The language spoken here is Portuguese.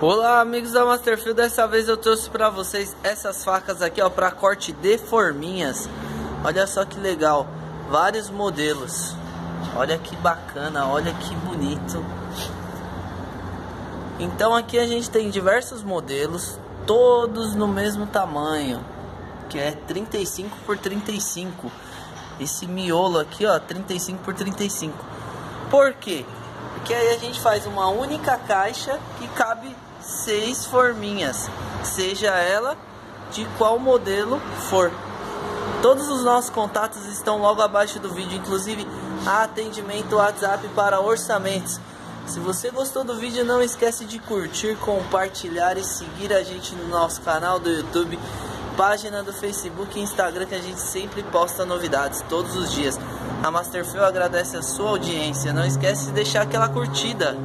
Olá amigos da Masterfield, dessa vez eu trouxe para vocês essas facas aqui ó para corte de forminhas. Olha só que legal, vários modelos. Olha que bacana, olha que bonito. Então aqui a gente tem diversos modelos, todos no mesmo tamanho, que é 35 por 35. Esse miolo aqui ó, 35 por 35. Por quê? Porque aí a gente faz uma única caixa que cabe seis forminhas, seja ela de qual modelo for. Todos os nossos contatos estão logo abaixo do vídeo, inclusive atendimento WhatsApp para orçamentos. Se você gostou do vídeo, não esquece de curtir, compartilhar e seguir a gente no nosso canal do YouTube, página do Facebook e Instagram que a gente sempre posta novidades todos os dias. A Masterfield agradece a sua audiência. Não esquece de deixar aquela curtida.